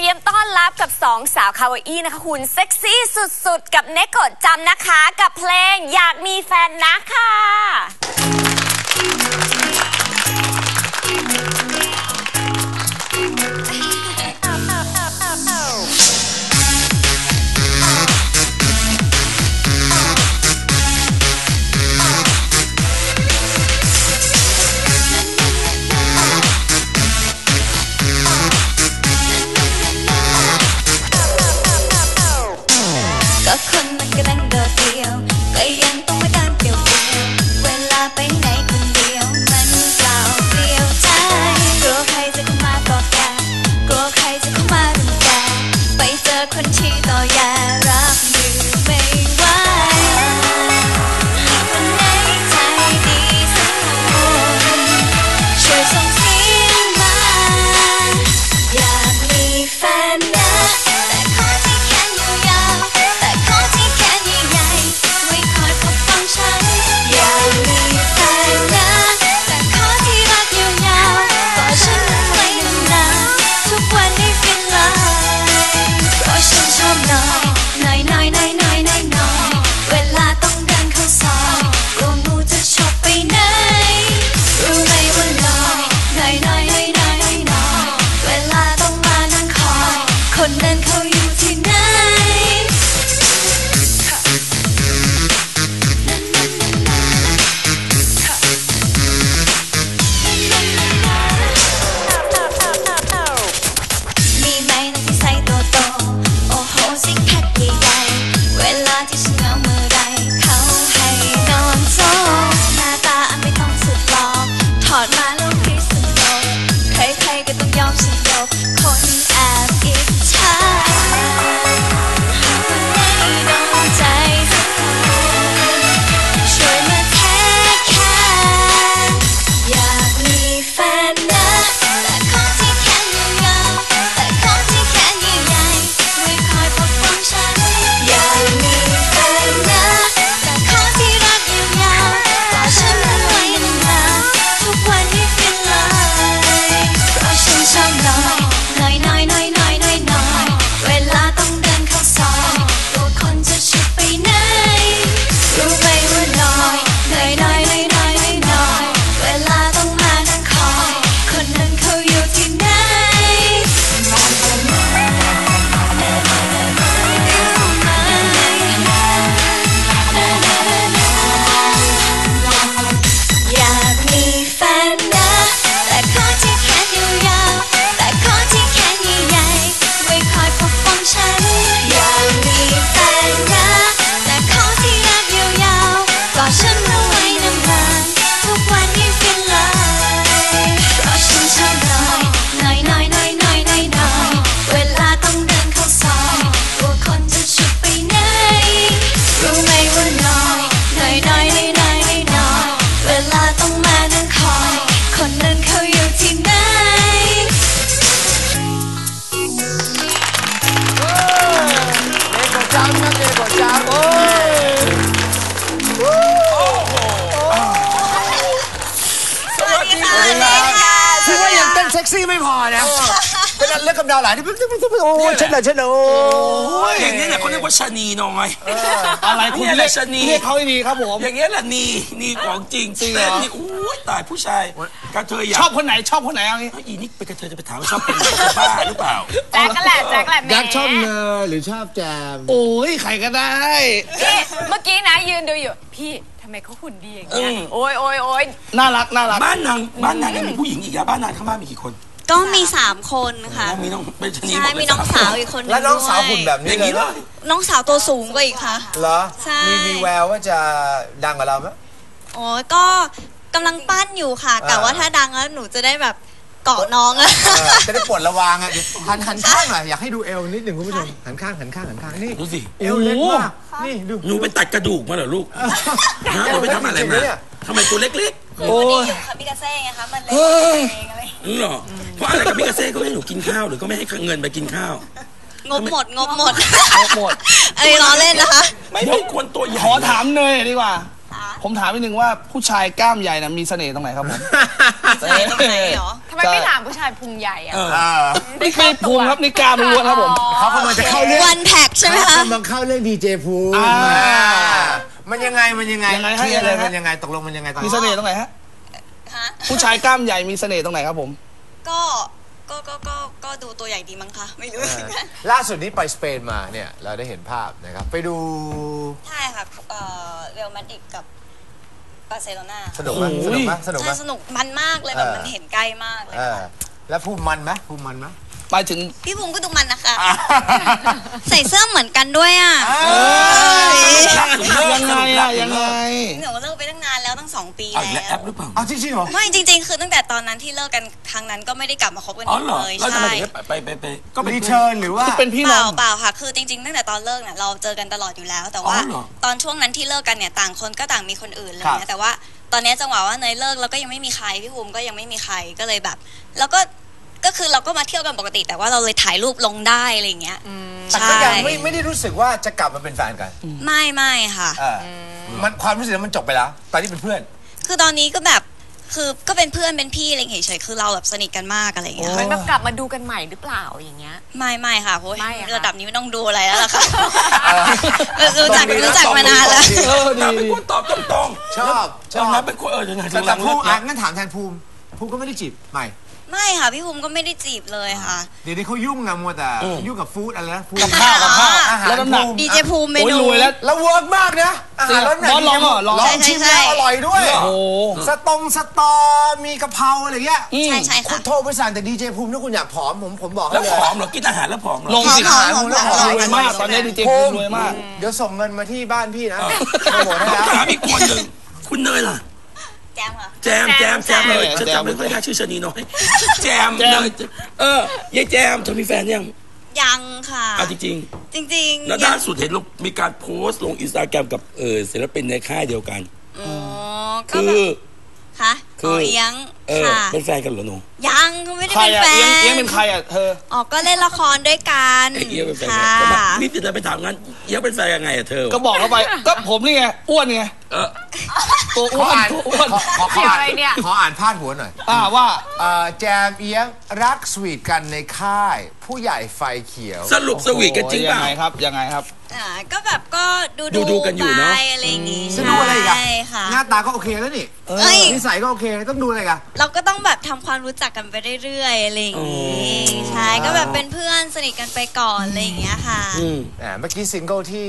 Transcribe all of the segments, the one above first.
รียมต้อนรับกับสองสาวคาวาอี้นะคะคุณเซ็กซี่สุดๆ กับเนโกะจำนะคะ กับเพลงอยากมีแฟนนะค่ะ ไม่พอนะเป็นอันเลือกกำดาวไหลที่โอ้ยเช่นเลยเช่นเลยโอ้ยอย่างนี้แหละเขาเรียกว่าชะนีน้อยอะไรคุณเนี่ยแหเรียละกชะนีเรียกเขาให้ดีครับผมอย่างเงี้ยแหละนีนีของจริงจริงเหรอเต้นนี่อุ้ยตายผู้ชายกระเทยอยากชอบคนไหนชอบคนไหนเอางี้เฮ้ยอีนี่เป็นกระเทยจะไปถามว่าชอบเป็นหรือจะบ้าหรือเปล่าแจ็คก็แหละแจ็คแหละแหม่ยักษ์ชอบเนยหรือชอบแจมโอ้ยใครก็ได้พี่เมื่อกี้นะยืนดูอยู่พี่ทำไมเขาหุ่นดีอย่างเงี้ย โอ้ยโอ้ยโอ้ยน่ารัก น่ารัก บ้านนาง บ้านนางยังมีผู้หญิงอีกอะบ้านนางข้างบ้านมีกี่คน ก็มีสามคนค่ะแล้วมีน้องเป็นชะนีใช่ หดเลยมีน้องมสาวคนอีกคนนึงและน้องสาวด้วยหุ่นแบบอนี้ย่างเลนี้ยเลเหรอยน้องสาวตัวสูงกว่าอีกค่ะ เหรอใช่ มีมีแววว่าจะดังกว่าเราไหมโอ้ยก็กำลังปั้นอยู่ค่ะอ่าแต่ว่า ถ้าดังแล้วหนูจะได้แบบเกาะน้องอะ เออจะได้ปลดระวางอะเดี๋ยวหันหันข้างหน่อยอยากให้ดูเอวนิดหนึ่งคุณผู้ชมหันข้างหันข้างหันข้างนี่ดูสิ เอวเล็กมากนี่ดู หนูไปตัดกระดูกมาเหรอลูกฮะหนูไปทำอะไรจริงๆมาเนี่ย ทำไมตัวเล็ก โอ้ยค่ะพี่กาเซ่ไงคะมันเลยเองอะไรๆนี่หรอเพราะอะไรกับพี่กระเซ่ก็ไม่ให้หนูกินข้าวหรือก็ไม่ให้เงินไปกินข้าวงบหมดงบหมดงบหมดอันนี้ล้อเล่นนะคะ ไม่เป็นคนตัวใหญ่ขอถามเนยหน่อยดีกว่าค่ะผมถามนิดนึงว่าผู้ชายกล้ามใหญ่นะมีเสน่ห์ตรงไหนครับผมใส่ตรงไหนเหรอทำไมไม่ถามผู้ชายพุงใหญ่อะเออเออนี่มีภูมิครับนี่กล้ามล้วนครับผมเขากำลังจะเข้าเรื่องวันแพ็กใช่ไหมเขาคะกำลังเข้าเรื่องดีเจภูมิอ่า มันยังไงมันยังไงยังไงฮะเคลียร์เลยยังไงฮะ มันยังไงตกลงมันยังไงตอนมีนี้เสน่ห์ตรงไหนฮะ ฮะผู้ชายกล้ามใหญ่มีเสน่ห์ตรงไหนครับผม ก็ก็ก็ก็ก็ดูตัวใหญ่ดีมั้งคะไม่รู้เออล่าสุดนี้ไปสเปนมาเนี่ย เราได้เห็นภาพนะครับ ไปดูใช่ค่ะเอ่อเรอัลมาดริดกับบาร์เซโลนาสนุกไหมโอ้สยนุกไหมสนุกไหม ใช่สนุกมันมากเลยแบบเออ มันเห็นใกล้มากเลยเออ แล้วภูมิมันไหมภูมิมันไหมไปถึง พี่ภูมิก็ดูมันนะคะ ใส่เสื้อเหมือนกันด้วยอะยังไงอะยังไง หนูเลิกไปตั้งนานแล้วตั้งสองปีเอาอีกแล้แล้วแอวปหรือเปล่าเอาจริงๆเหรอ ไม่จริง ๆ คือตั้งแต่ตอนนั้นที่เลิกกันครั้งนั้นก็ไม่ได้กลับมาคบกันอ๋ออีกเหรอเลยแล้วทำไมใช่ถึงได้ไปไปไปก็เป็นรีเพื่อนเทิร์นหรือว่า เป็นพี่เปน้ล่าองเปล่าค่ะ คือจริงๆตั้งแต่ตอนเลิกเนี่ยเราเจอกันตลอดอยู่แล้ว แต่ว่าอ๋อเหรอ ตอนช่วงนั้นที่เลิกกันเนี่ยต่างคนก็ต่างมีคนอื่นเลยครับนะแต่ว่า ตอนนี้จังหวะว่าเนยเลิกแล้วก็ยังไม่มีใครพี่ภูมิก็ยังไม่มีใครก็เลยแบบ แล้วก็ก็คือเราก็มาเที่ยวกันปกติ แต่ว่าเราเลยถ่ายรูปลงได้อะไรอย่างเงี้ยแต่ใช่ก็ยังไม่ไม่ได้รู้สึกว่าจะกลับมาเป็นแฟนกันไม่ไม่ค่ะเอออมันความรู้สึกนั้นมันจบไปแล้ว ตอนนี้เป็นเพื่อน คือตอนนี้ก็แบบคือก็เป็นเพื่อนเป็นพี่อะไรอย่างเงี้ยเฉยๆคือเราแบบสนิทกันมากอะไรอย่างเงี้ยเหมืค่ะอนแบบกลับมาดูกันใหม่หรือเปล่าอย่างเงี้ย ไม่ไม่ค่ะเพราะไม่อะค่ะ ระดับนี้ไม่ต้องดูอะไรแล้วล่ะค่ะ รู้จักรู้จักมานานแล้วเออดีถามเป็นคนตอบตรงๆชอบชอบแล้วเป็นคนเออยังไงแต่แต่ภูมิอะอะงั้นถามแทนภูมิภูมิก็ไม่ได้จีบใหม่ ไม่ค่ะ พี่ภูมิก็ไม่ได้จีบเลยค่ะ เดี๋ยวนี้เขายุ่งอะมัวแต่ยุ่งกับฟู้ดอะไรนะฟู้ดกับข้าวกับข้าวอาหารแล้วน้ำหนักภูมิดีเจภูมิเมโอ้ยนู รวยแล้ว แล้วเวิร์กมากนะอาหารรสบอสลองเหรอลอง ลองชิมแล้วอร่อยด้วย โอ้โห สตงสตอมีกะเพราอะไรเงี้ยอืม ใช่ใช่คุค่ะ ณโทรไปสั่งแต่ดีเจภูมิถ้าคุณอยากผอมผมผมบอกให้แล้วเลยผอมเหรอ กินอาหารแล้วผอมเหรอลงสิหอมหอมหอมหอมรวยมาก ตอนนี้ดีเจภูภูมิมิรวยมาก เดี๋ยวส่งเงินมาที่บ้านพี่นะโปรโมทให้ต้องแล้วถามอีกคนหนึ่งคุณเนยล่ะแจมค่ะแจมแจมแจมเลยแจมฉันจำไม่ค่อยได้ชื่อชะนีน้อย แจมเนยเออยายแจมเธอมีแฟนยังยังค่ะเอาจริงจริงๆๆแล้วยัล่างสุดเห็นลงมีการโพสต์ลงอินสตาแกรมกับเออศิลปินในค่ายเดียวกันอ๋อก็คืแบอบ ค่ะคืออ๋อเอียงเออ ค่ะ เป็นแฟนกันเหรอหนู ยังไม่ได้ใครเป็นอะแฟเอียงนเอียงเป็นใครอะเธอ อ๋อก็เล่นละครด้วยกันไอ้เอียงเป็นแฟนค่ะ กันทำไมนี่จะไปถามงั้นเอียงเป็นแฟนยังไงอะเธอก็บอกเขาไป ก็ผมนี่ไง อ้วนไง เออตัวขอ้อวนอ่านตัวอ้วนขอขอขอเกี่ยวอ่าอะไรนเนี่ย ขออ่านพาดหัวหน่อยอ่าว่า เอ่อแจมเอียงรักสวีทกันในค่าย ผู้ใหญ่ไฟเขียวสรุปสวีทกันจริงยัเปล่าไงครับ ยังไงครับ อ่าก็แบบก็ดูดูดูกันอยู่เนอะ ไปอะไรอย่างงี้จะดูอะไรอีกอะใช่ค่ะ หน้าตาก็โอเคแล้วนี่เอ้ย นิสัยก็โอเคต้องดูอะไรกันเราก็ต้องแบบทำความรู้จักกันไปเรื่อยๆอะไรอย่างงี้ใช่ก็แบบเป็นเพื่อนสนิทกันไปก่อนอะไรอย่างเงี้ยค่ะ อืม อ่าเมื่อกี้ซิงเกิลที่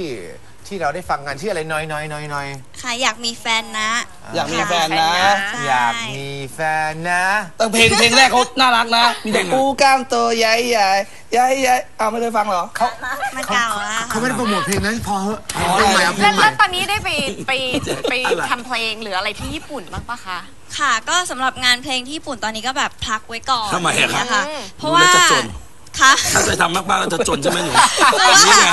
ที่เราได้ฟังกันที่อะไรน้อยน้อยน้อยน้อยค่ะอยากมีแฟนนะ อยากมีแฟนนะ ใช่ อยากมีแฟนนะตั้งเพลงเพลงแรกเขาน่ารักนะ มีแต่กูกล้ามโตใหญ่ใหญ่ใหญ่ใหญ่อ้าวไม่ได้ฟังเหรอเขามันเก่าละเขาไม่ได้โปรโมทเพลงนั้นพอเหอะเอาเพลงใหม่เอาเพลแล้วงใหม่แล้วตอนนี้ได้ไปไปไปอะไรทำเพลงหรืออะไรที่ญี่ปุ่นบ้างปะคะ ค่ะก็สำหรับงานเพลงที่ญี่ปุ่นตอนนี้ก็แบบพักไว้ก่อนทำไมอะครับ นะคะอืมเพราะว่าดูแล้วจะจน ค่ะถ้าเคยทำมากๆแล้วจะจนใช่ไหมหนูคือว่านี่ไง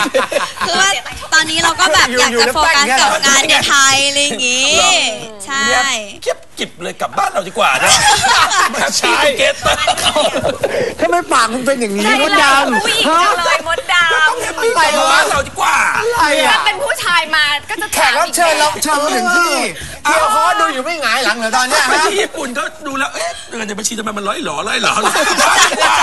คือว่าตอนนี้เราก็แบบอยู่อยากอยู่จะแล้วโฟกัสแป้งเนี่ยกับงานในไทยอะไรอย่างงี้ ใช่ เก็บกิบเลยกลับบ้านเราดีกว่านะใช่เกตทำไมปากมันเป็นอย่างนี้มดดำผู้หญิงจังเลยมดดต้อง happy กลับบ้านเราดีกว่า อะไรำอะถ้าเป็นผู้ชายมาก็จะแขกรับเชิญเราเชิญมาถึงที่เที่ยวเขาก็ดูอยู่ไม่หงายหลังเหรอตอนเนี้ยไปฮะที่ญี่ปุ่นก็ดูแล้ว เอ๊ะเงินในบัญชีทำไมมันร้อยหล่อร้อยหล่อร้อยหล่อ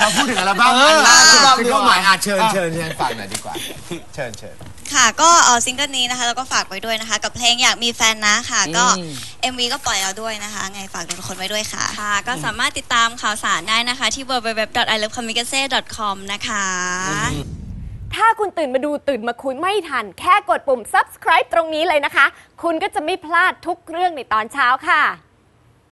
เราพูดถึงอัลบั้มเออัอนล่าสุดอัลบั้มซิงดีกเกิลว่าใหม่อะเชิญเชิญเชิญฝากหน่อยดีกว่า เชิญเชิญค่ะก็เออซิงเกิลนี้นะคะ แล้วก็ฝากไว้ด้วยนะคะ กับเพลงอยากมีแฟนนะค่ะ ก็ MV ก็ปล่อยแล้วด้วยนะคะ ไงฝากทุกคนไว้ด้วยค่ะ ค่ะ ก็สามารถติดตามข่าวสารได้นะคะ ที่ www.ilovekamikaze.com นะคะ ถ้าคุณตื่นมาดูตื่นมาคุยไม่ทัน แค่กดปุ่ม subscribe ตรงนี้เลยนะคะ คุณก็จะไม่พลาดทุกเรื่องในตอนเช้าค่ะ